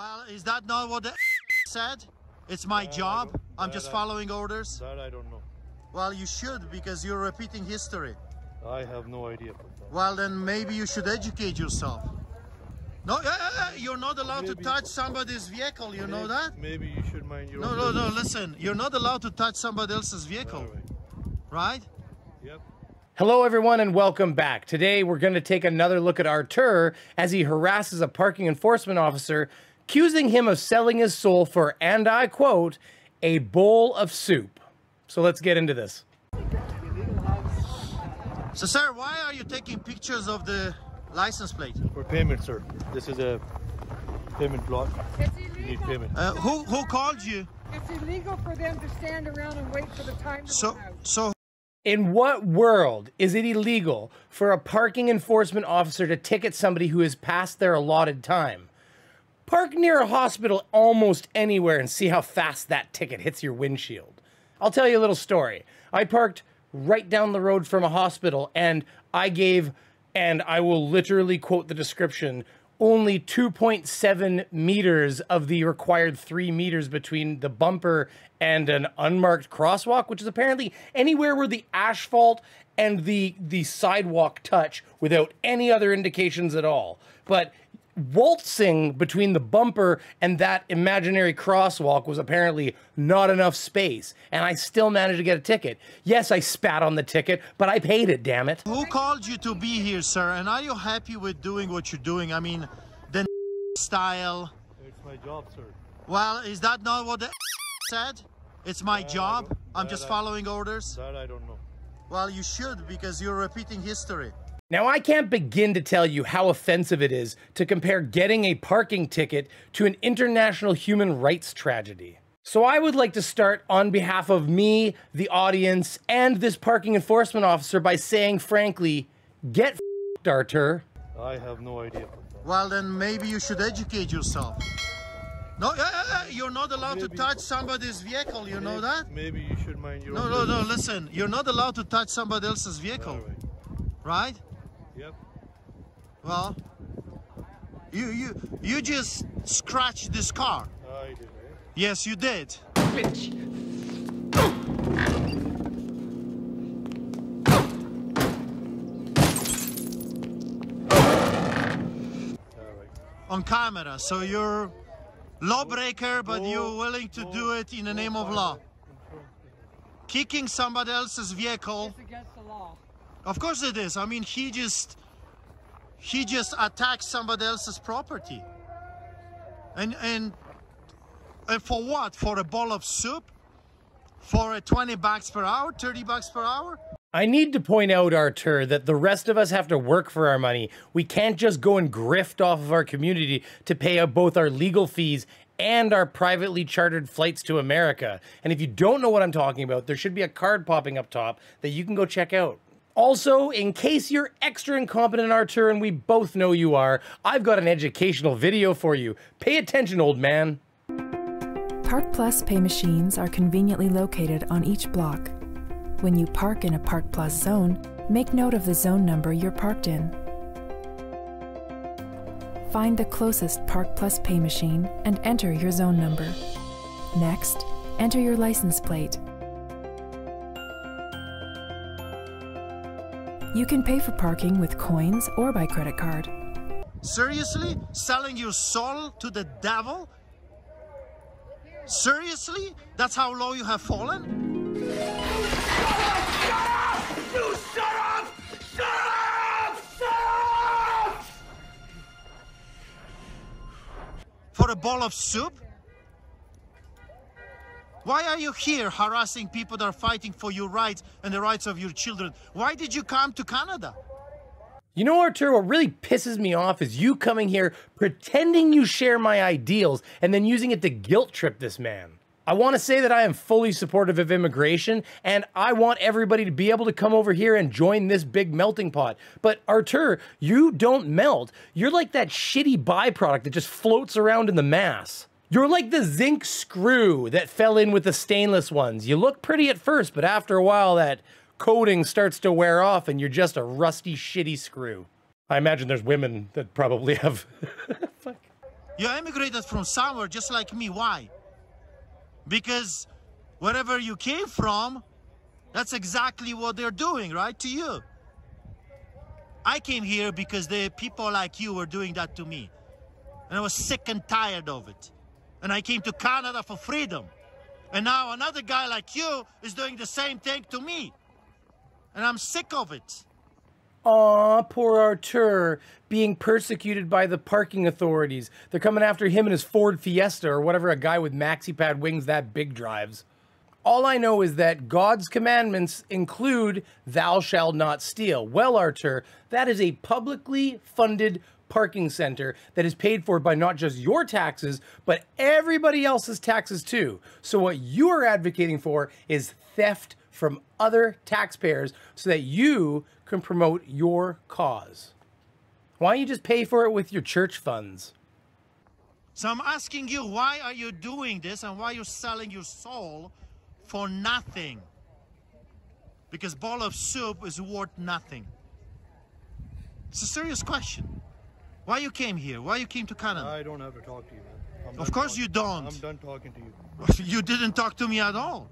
Well, is that not what the said? It's my That job. I'm just I- following orders. That I don't know. Well, you should because you're repeating history. I have no idea. Well, then maybe you should educate yourself. No, uh, uh, you're not allowed to touch somebody's vehicle. You know that? Maybe you should mind your No, own no, no. business. Listen, you're not allowed to touch somebody else's vehicle, All right. right? Yep. Hello, everyone, and welcome back. Today, we're going to take another look at Artur as he harasses a parking enforcement officer, accusing him of selling his soul for, and I quote, a bowl of soup. So let's get into this. So, sir, why are you taking pictures of the license plate? For payment, sir. This is a payment block. It's You need payment. Uh, who who called you? It's illegal for them to stand around and wait for the time to So run out. so In what world is it illegal for a parking enforcement officer to ticket somebody who has passed their allotted time? Park near a hospital almost anywhere and see how fast that ticket hits your windshield. I'll tell you a little story. I parked right down the road from a hospital and I gave, and I will literally quote the description, only 2.7 meters of the required three meters between the bumper and an unmarked crosswalk, which is apparently anywhere where the asphalt and the the sidewalk touch without any other indications at all. But waltzing between the bumper and that imaginary crosswalk was apparently not enough space, and I still managed to get a ticket. Yes, I spat on the ticket, but I paid it, damn it. who called you to be here, sir? And are you happy with doing what you're doing? I mean, the style. It's my job, sir. Well, is that not what the said? It's my That job. I'm just I- following orders. That I don't know. Well, you should because you're repeating history. Now, I can't begin to tell you how offensive it is to compare getting a parking ticket to an international human rights tragedy. So, I would like to start on behalf of me, the audience, and this parking enforcement officer by saying, frankly, get f***ed, Artur. I have no idea. Well, then maybe you should educate yourself. No, uh, you're not allowed to touch somebody's vehicle. You know that? Maybe you should mind your No, own no, no. business. Listen, you're not allowed to touch somebody else's vehicle, right. right? Yep. Well, you you you just scratched this car. I did, eh? Yes, you did. All right. On camera. So you're lawbreaker, but you're willing to do it in the name of law. Kicking somebody else's vehicle. It's against the law. Of course it is. I mean, he just he just attacks somebody else's property. And and and for what? For a bowl of soup? For a 20 bucks per hour, 30 bucks per hour? I need to point out, Artur, that the rest of us have to work for our money. We can't just go and grift off of our community to pay out both our legal fees and our privately chartered flights to America. And if you don't know what I'm talking about, there should be a card popping up top that you can go check out. Also, in case you're extra incompetent, Artur, and we both know you are, I've got an educational video for you. Pay attention, old man. Park Plus pay machines are conveniently located on each block. When you park in a Park Plus zone, make note of the zone number you're parked in. Find the closest Park Plus pay machine and enter your zone number. Next, enter your license plate. You can pay for parking with coins or by credit card. Seriously? Selling your soul to the devil? Seriously? That's how low you have fallen? You shut up! You shut up! Shut up! Shut up! For a bowl of soup? Why are you here harassing people that are fighting for your rights and the rights of your children? Why did you come to Canada? You know, Artur, what really pisses me off is you coming here pretending you share my ideals and then using it to guilt trip this man. I want to say that I am fully supportive of immigration and I want everybody to be able to come over here and join this big melting pot. But Artur, you don't melt. You're like that shitty byproduct that just floats around in the mass. You're like the zinc screw that fell in with the stainless ones. You look pretty at first, but after a while, that coating starts to wear off and you're just a rusty, shitty screw. I imagine there's women that probably have. Fuck. You emigrated from somewhere just like me. Why? Because wherever you came from, that's exactly what they're doing, right? To you. I came here because the people like you were doing that to me. And I was sick and tired of it. And I came to Canada for freedom. And now another guy like you is doing the same thing to me. And I'm sick of it. Aw, poor Artur, being persecuted by the parking authorities. They're coming after him and his Ford Fiesta or whatever a guy with maxi pad wings that big drives. All I know is that God's commandments include thou shalt not steal. Well, Artur, that is a publicly funded parking center that is paid for by not just your taxes, but everybody else's taxes too. So what you are advocating for is theft from other taxpayers so that you can promote your cause. Why don't you just pay for it with your church funds? So I'm asking you, why are you doing this and why are you selling your soul for nothing? Because bowl of soup is worth nothing. It's a serious question. Why you came here? Why you came to Canada? I don't have to talk to you, man. I'm Of course you don't. I'm done talking to you. you didn't talk to me at all.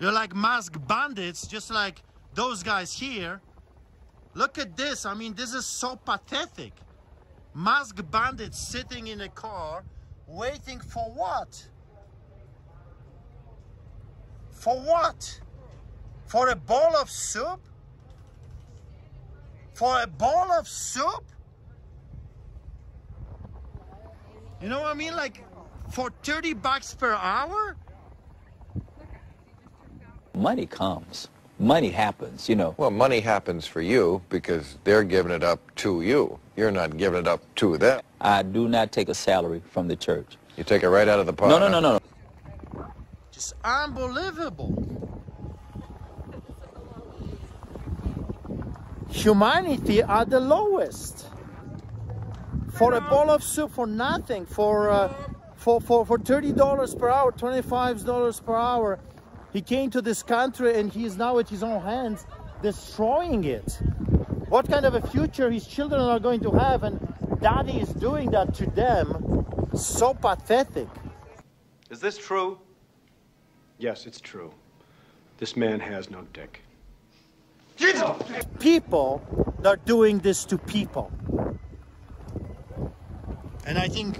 You're like masked bandits, just like those guys here. Look at this. I mean, this is so pathetic. Masked bandits sitting in a car, waiting for what? For what? For a bowl of soup? For a bowl of soup? You know what I mean? Like, for 30 bucks per hour? money comes. Money happens, you know. Well, money happens for you because they're giving it up to you. You're not giving it up to them. I do not take a salary from the church. You take it right out of the pot. No, no, no, no. Just unbelievable. Humanity are the lowest. For a bowl of soup for nothing, for uh, for, for, for $30 per hour, $25 per hour. He came to this country and he is now at his own hands destroying it. What kind of a future his children are going to have and daddy is doing that to them. So pathetic. Is this true? Yes, it's true. This man has no dick. people that are doing this to people. And I think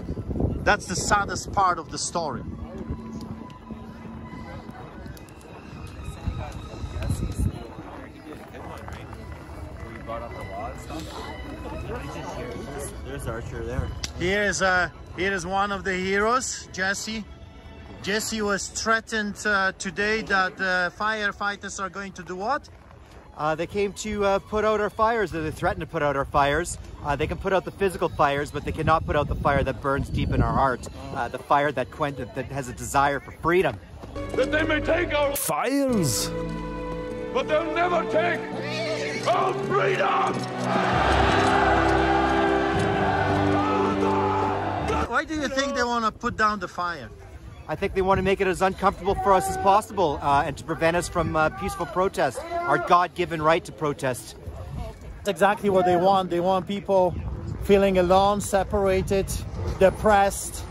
that's the saddest part of the story. There's Archer there. Here is uh, is one of the heroes, Jesse. Jesse was threatened uh, today that uh, firefighters are going to do what? Uh, they came to uh, put out our fires. They threatened to put out our fires. Uh, they can put out the physical fires, but they cannot put out the fire that burns deep in our heart. Uh, the fire that, quen- that has a desire for freedom. that they may take our Fires! but they'll never take our freedom! Why do you think they want to put down the fire? I think they want to make it as uncomfortable for us as possible uh, and to prevent us from uh, peaceful protest, our God-given right to protest. That's exactly what they want. They want people feeling alone, separated, depressed,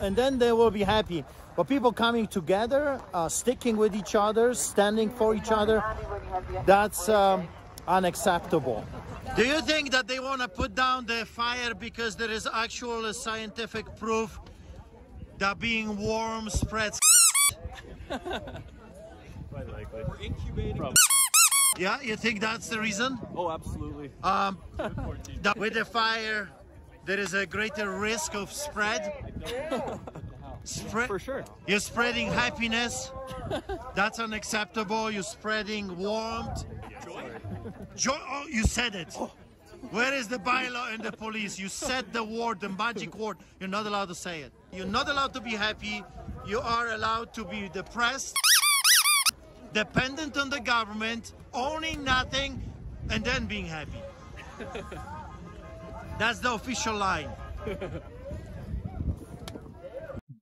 and then they will be happy. But people coming together, uh, sticking with each other, standing for each other, that's um, unacceptable. Do you think that they want to put down the fire because there is actual scientific proof that being warm spreads? Yeah, you think that's the reason? Oh, absolutely. Um, that with the fire, there is a greater risk of spread. Spread. For sure. You're spreading happiness. That's unacceptable. You're spreading warmth. Joy. Joy. Oh, you said it. Where is the bylaw and the police? You said the word, the magic word. You're not allowed to say it. You're not allowed to be happy. You are allowed to be depressed, dependent on the government, owning nothing, and then being happy. That's the official line.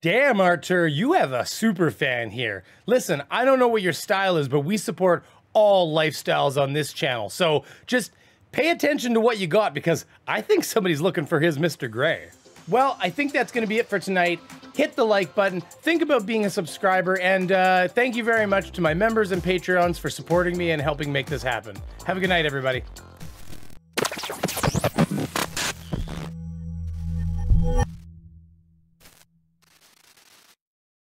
Damn, Artur, you have a super fan here. Listen, I don't know what your style is, but we support all lifestyles on this channel. So just pay attention to what you got because I think somebody's looking for his Mr. Gray. Well, I think that's going to be it for tonight. Hit the like button. Think about being a subscriber. And uh, thank you very much to my members and Patreons for supporting me and helping make this happen. Have a good night, everybody.